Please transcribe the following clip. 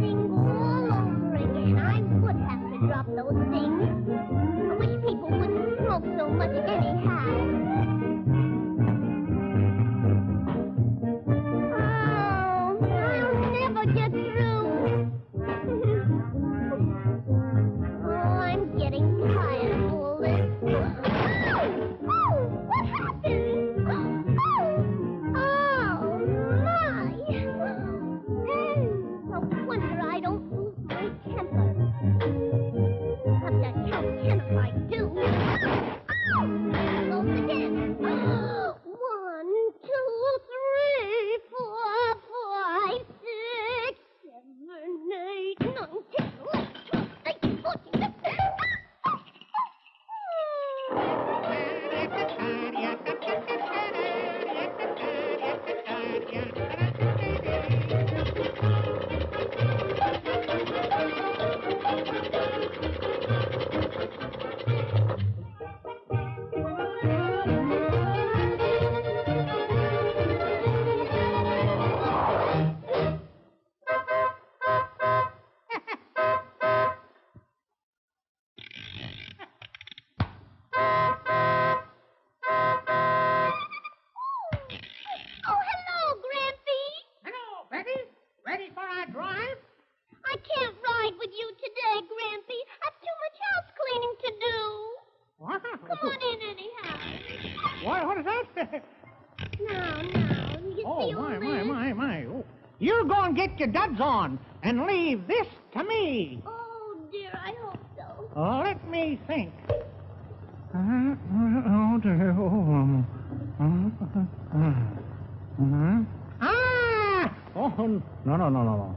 things all over again. I would have to drop those things. I can't ride with you today, Grampy. I've too much house cleaning to do. Come on in anyhow. What, what is that? now, now. You oh, see my, my, my, my, oh. You go and get your duds on and leave this to me. Oh, dear, I hope so. Oh, let me think. Uh, uh, oh, oh um, Ah! Oh, no, no, no, no, no.